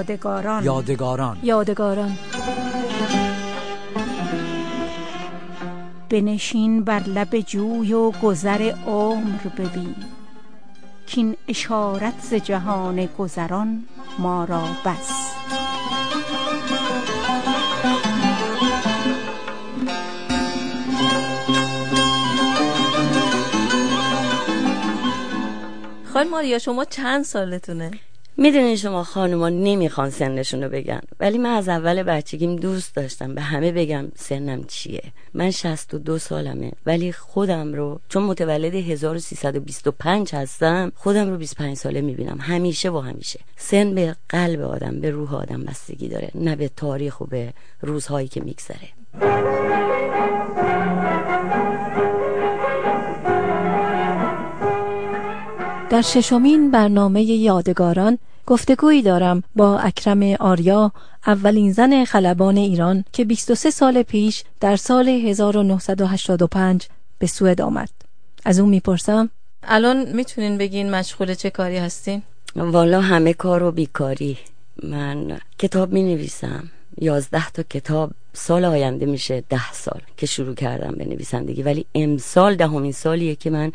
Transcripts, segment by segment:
یادگاران. یادگاران. یادگاران. بنشین بر لب جوی و گذر عمر ببین. کین اشارت ز جهان گذران ما را بس. خانم ماریا شما چند سالتونه؟ می‌دونین شما خانوما نمی‌خوان سنشون رو بگن. ولی من از اول بچگیم دوست داشتم. به همه بگم سنم چیه؟ من 62 سالمه. ولی خودم رو چون متولد 1325 هستم خودم رو 25 ساله می‌بینم. همیشه و همیشه. سن به قلب آدم به روح آدم بستگی داره. نه به تاریخ و به روزهایی که میگذره. در ششمین برنامه یادگاران گفتگویی دارم با اکرم آریا اولین زن خلبان ایران که 23 سال پیش در سال 1985 به سوئد آمد. از اون می‌پرسم الان می‌تونین بگین مشغول چه کاری هستین؟ والا همه کار و بیکاری. من کتاب می نویسم یازده تا کتاب سال آینده میشه ده سال که شروع کردم به نویسندگی ولی امسال دهمین سالیه که من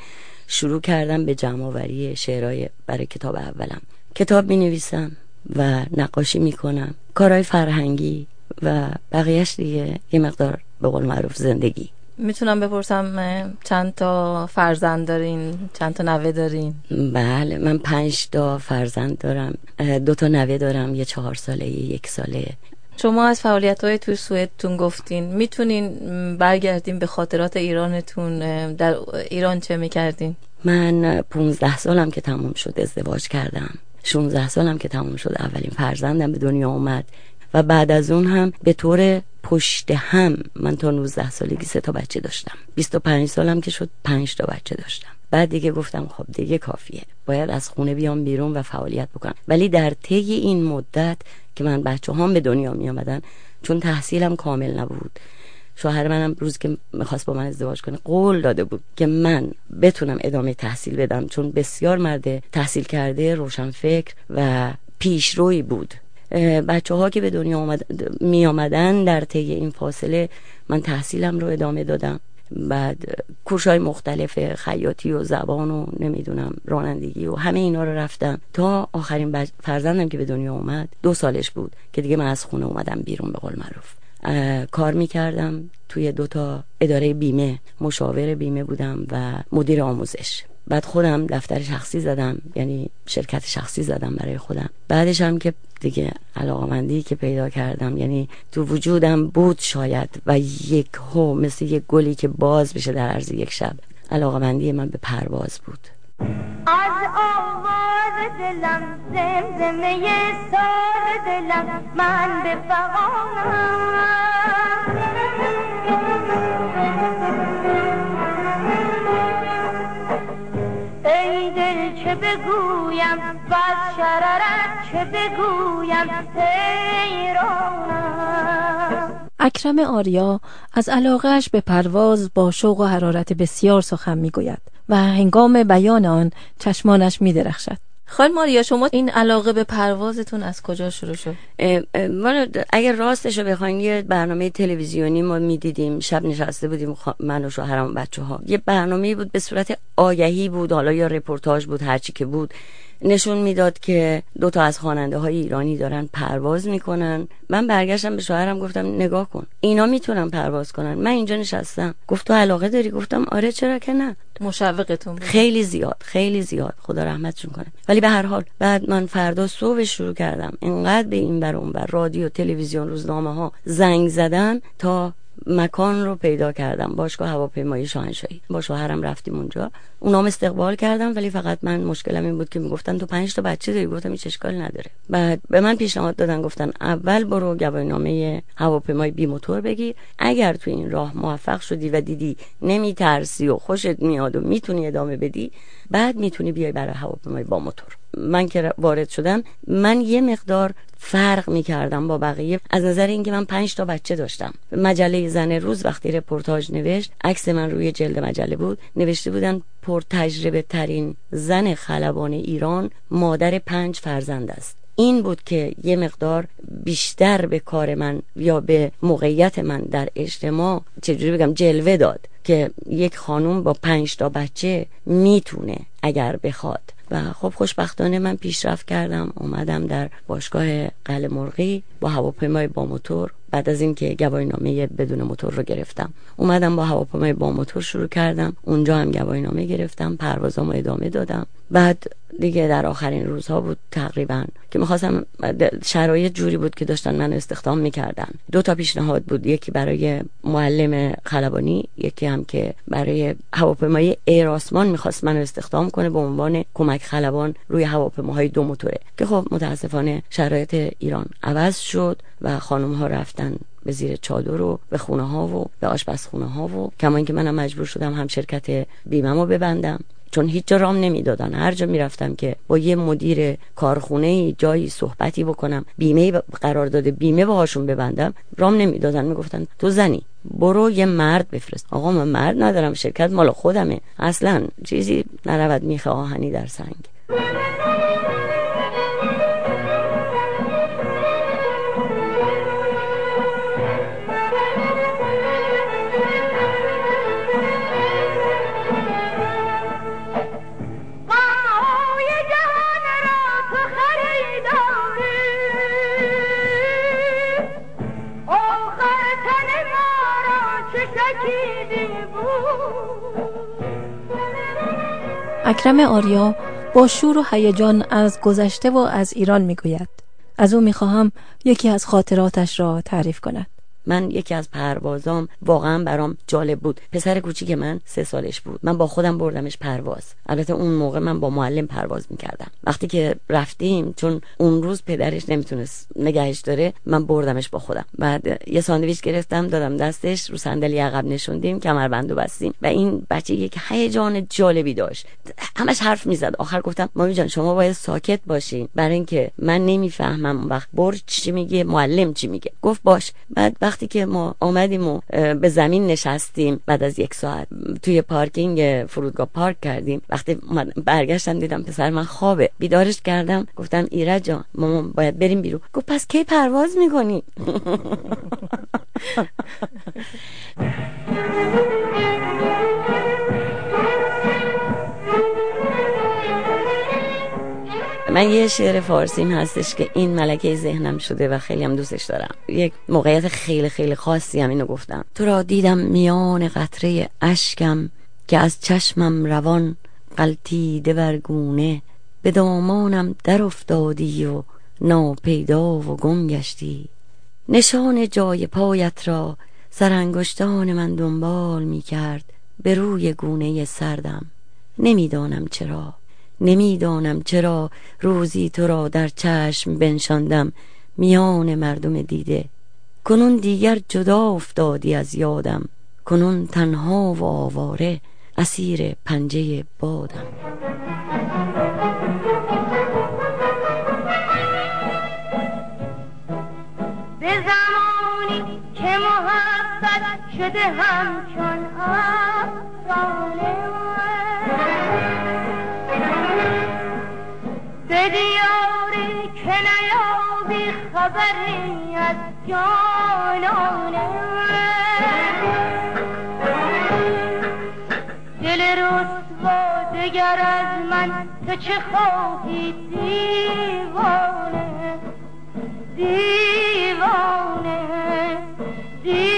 شروع کردم به جمعآوری شعرهای برای کتاب اولم. کتاب می نویسم و نقاشی می کنم کارهای فرهنگی و بقیهش دیگه یه مقدار به قول معروف زندگی. می‌تونم بپرسم چند تا فرزند دارین؟ چند تا نوه دارین؟ بله من پنج تا فرزند دارم. دو تا نوه دارم یه چهار ساله یه یک ساله. شما از فعالیت های توی سوئدتون گفتین. می‌تونین برگردین به خاطرات ایرانتون در ایران چه می‌کردین؟ من 15 سالم که تموم شد ازدواج کردم. 16 سالم که تموم شد اولین فرزندم به دنیا اومد. و بعد از اون هم به طور پشت هم من تا 19 سالگی سه تا بچه داشتم. 25 سالم که شد 5 تا بچه داشتم. بعد دیگه گفتم خب دیگه کافیه. باید از خونه بیام بیرون و فعالیت بکنم. ولی در طی این مدت که من بچه هم به دنیا می آمدن چون تحصیلم کامل نبود شوهر منم روز که می‌خواست با من ازدواج کنه قول داده بود که من بتونم ادامه تحصیل بدم چون بسیار مرد تحصیل کرده روشنفکر و پیشروی بود. بچه ها که به دنیا آمد... می آمدن در طی این فاصله من تحصیلم رو ادامه دادم. بعد کورس های مختلف خیاطی و زبان و نمی‌دونم رانندگی و همه اینا رو رفتم. تا آخرین فرزندم که به دنیا اومد دو سالش بود که دیگه من از خونه اومدم بیرون به قول معروف. کار می‌کردم توی دوتا اداره بیمه. مشاور بیمه بودم و مدیر آموزش. بعد خودم دفتر شخصی زدم یعنی شرکت شخصی زدم برای خودم. بعدش هم که دیگه علاقمندی که پیدا کردم یعنی تو وجودم بود شاید و یک هو مثل یک گلی که باز بشه در عرض یک شب. علاقمندی من به پرواز بود. از آواز دلم زمزمه ساز دلم من به ای بگویم و از شررت چه بگویم؟ حیرانم اکرم آریا از علاقهش به پرواز با شوق و حرارت بسیار سخن می‌گوید و هنگام بیان آن چشمانش می درخشد خانم ماریا شما این علاقه به پروازتون از کجا شروع شد؟ اگر راستش رو بخواین یه برنامه تلویزیونی ما می‌دیدیم شب نشسته بودیم من و شوهرم و بچه ها یه برنامه بود به صورت آگهی بود حالا یا رپورتاج بود هرچی که بود نشون می‌داد که دو تا از خواننده های ایرانی دارن پرواز می‌کنن. من برگشتم به شوهرم گفتم نگاه کن اینا می‌تونن پرواز کنن. من اینجا نشستم. گفت تو علاقه داری؟ گفتم آره چرا که نه. مشوقتون خیلی زیاد خیلی زیاد. خدا رحمتشون کنه. ولی به هر حال بعد من فردا صبح شروع کردم. اینقدر به این بر اون بر رادیو تلویزیون روزنامه ها زنگ زدن تا مکان رو پیدا کردم. باشگاه هواپیمایی شاهنشاهی. با شوهرم رفتیم اونجا. اونام استقبال کردم ولی فقط من مشکلم این بود که می‌گفتن تو پنج تا بچه داری. گفتم هیچ اشکالی نداره. بعد به من پیشنهاد دادن گفتن اول برو گواهینامه هواپیمای بی موتور بگیر. اگر تو این راه موفق شدی و دیدی نمیترسی و خوشت میاد و می‌تونی ادامه بدی بعد می‌تونی بیای برای هواپیمای با موتور. من که وارد شدم من یه مقدار فرق می کردم با بقیه. از نظر اینکه من پنج تا بچه داشتم. مجله زن روز وقتی رپورتاج نوشت عکس من روی جلد مجله بود. نوشته بودن پر تجربه ترین زن خلبان ایران مادر پنج فرزند است. این بود که یه مقدار بیشتر به کار من یا به موقعیت من در اجتماع چجوری بگم جلوه داد که یک خانوم با پنج تا بچه می‌تونه اگر بخواد و خب خوشبختانه من پیشرفت کردم اومدم در باشگاه قل مرغی با هواپیمای با موتور. بعد از اینکه گواهی نامه بدون موتور رو گرفتم اومدم با هواپیمای با موتور شروع کردم. اونجا هم گواهی نامه گرفتم پروازامو ادامه دادم. بعد دیگه در آخرین روزها بود تقریبا که می‌خواستم شرایط جوری بود که داشتن من استخدام می‌کردن. دو تا پیشنهاد بود یکی برای معلم خلبانی یکی هم که برای هواپیمای ایر آسمان می‌خواست من استخدام کنه به عنوان کمک خلبان روی هواپیماهای دو موتوره. که خب متاسفانه شرایط ایران عوض شد و خانم ها رفتن به زیر چادر و به خونه ها و به آشپزخونه ها و کما اینکه منم مجبور شدم هم شرکت بیمه ببندم. چون هیچ جا رام نمی‌دادن. هر جا می‌رفتم که با یه مدیر کارخونه جایی صحبتی بکنم بیمه قرار داده بیمه باهاشون ببندم رام نمی‌دادن. می‌گفتن تو زنی برو یه مرد بفرست. آقا من مرد ندارم شرکت مال خودمه. اصلا چیزی نرود میخه آهنی در سنگ. اکرم آریا با شور و هیجان از گذشته و از ایران می‌گوید. از او می‌خواهم یکی از خاطراتش را تعریف کند. من یکی از پروازام واقعا برام جالب بود. پسر کوچیک من سه سالش بود. من با خودم بردمش پرواز. البته اون موقع من با معلم پرواز می‌کردم. وقتی که رفتیم چون اون روز پدرش نمی‌تونست نگهش داره من بردمش با خودم. بعد یه ساندویچ گرفتم دادم دستش رو صندلی عقب نشوندیم کمربندو بستیم. و این بچه یک هیجان جالبی داشت. همش حرف می‌زد. آخر گفتم مامی جان شما باید ساکت باشین. برای اینکه من نمی‌فهمم وقت برج چی میگه معلم چی میگه. گفت باش. بعد وقتی که ما آمدیم و به زمین نشستیم بعد از یک ساعت توی پارکینگ فرودگاه پارک کردیم. وقتی برگشتم دیدم پسر من خوابه. بیدارش کردم. گفتم ایرج جان ما باید بریم بیرون. گفت پس کی پرواز می‌کنی؟ من یه شعر فارسیم هستش که این ملکه ذهنم شده و خیلی هم دوستش دارم. یک موقعیت خیلی خیلی خاصی هم اینو گفتم. تو را دیدم میان قطره اشکم که از چشمم روان قلتیده برگونه به دامانم در افتادی و ناپیدا و گم گشتی. نشان جای پایت را سرانگشتان من دنبال می کرد به روی گونه سردم. نمی‌دانم چرا. نمی‌دانم چرا روزی تو را در چشم بنشاندم میان مردم دیده. کنون دیگر جدا افتادی از یادم کنون تنها و آواره اسیر پنجه بادم. به زمانی که محبت شده همچون افسانه خبری از جانان دل رسوا دگر از من تو چه خواهی دیوانه دیوانه؟ دیوانه